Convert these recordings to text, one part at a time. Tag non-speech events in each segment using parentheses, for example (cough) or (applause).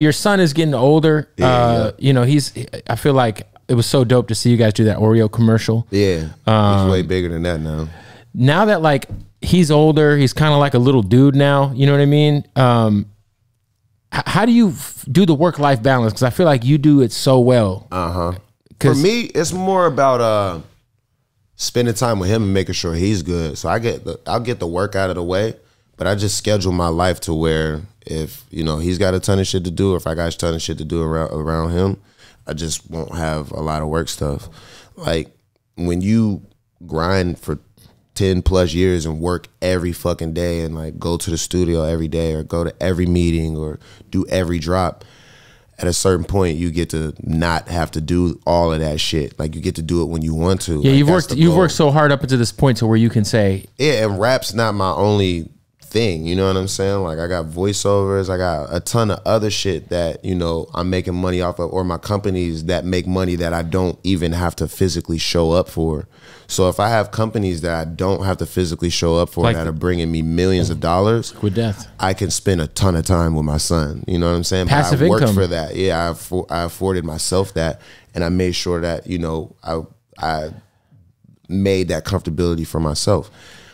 your son is getting older. Yeah, uh, you know, he's. I feel like it was so dope to see you guys do that Oreo commercial. Yeah, Um, he's way bigger than that now. Now that like he's older, he's kind of like a little dude now. You know what I mean? Um, how do you f- do the work life balance? Because I feel like you do it so well. Uh huh. For me, it's more about uh spending time with him and making sure he's good. So I get the I'll get the work out of the way, but I just schedule my life to where if you know he's got a ton of shit to do, or if I got a ton of shit to do around around him, I just won't have a lot of work stuff. Like when you grind for 10 plus years and work every fucking day and like go to the studio every day or go to every meeting or do every drop at a certain point you get to not have to do all of that shit like you get to do it when you want to yeah, Like, you've worked you've goal. worked so hard up until this point to where you can say, yeah and rap's not my only thing you know what i'm saying like i got voiceovers i got a ton of other shit that you know i'm making money off of or my companies that make money that i don't even have to physically show up for so if i have companies that i don't have to physically show up for Like that are bringing me millions of dollars with death. I can spend a ton of time with my son. You know what I'm saying? But Passive I worked income. for that. Yeah, I, affor- I afforded myself that, and I made sure that you know I I made that comfortability for myself.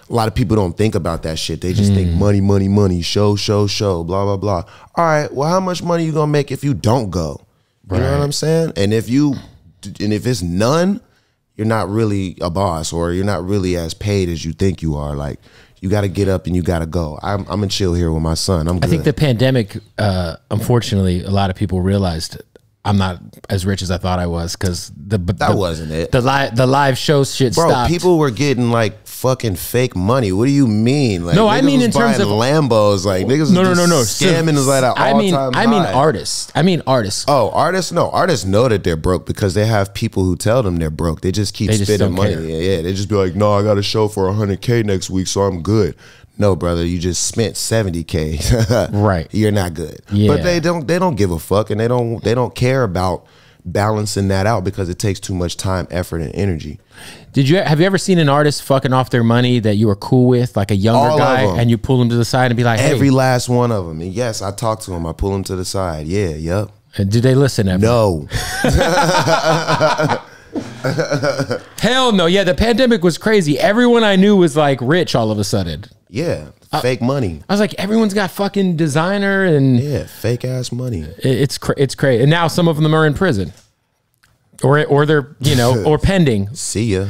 A lot of people don't think about that shit. They just Hmm. think money, money, money, show, show, show, blah blah blah. All right, well, how much money you gonna make if you don't go? You know what I'm saying? And if you and if it's none, you're not really a boss, or you're not really as paid as you think you are. Like you got to get up and you got to go. I'm I'm gonna chill here with my son. I'm good. I think the pandemic, uh, unfortunately, a lot of people realized I'm not as rich as I thought I was because the that the, wasn't it. the live the live show shit Bro, stopped. people were getting like fucking fake money. What do you mean? Like, No, I mean in terms of- Lambos. Like niggas, no, no, no, no. just scamming is like an I mean. I mean artists. I mean artists. Oh, artists? No, artists know that they're broke because they have people who tell them they're broke. They just keep They just spending don't money. care. Yeah, yeah. They just be like, "No, I got a show for 100k next week, so I'm good." No, brother, you just spent 70k. (laughs) Right. You're not good. Yeah. But they don't. They don't give a fuck, and they don't. They don't care about balancing that out because it takes too much time, effort, and energy. Did you have you ever seen an artist fucking off their money that you were cool with, like a younger All guy, and you pull him to the side and be like, "Hey, Every last one of them. And yes, I talk to them. I pull them to the side. Yeah, yep. And did they listen ever? No. (laughs) Hell no. Yeah, the pandemic was crazy. Everyone I knew was like rich all of a sudden. Yeah. Uh, fake money. I was like, everyone's got fucking designer, and Yeah. Fake ass money. it- it's cra- it's crazy. And now some of them are in prison, or or they're you know (laughs) or pending. See ya.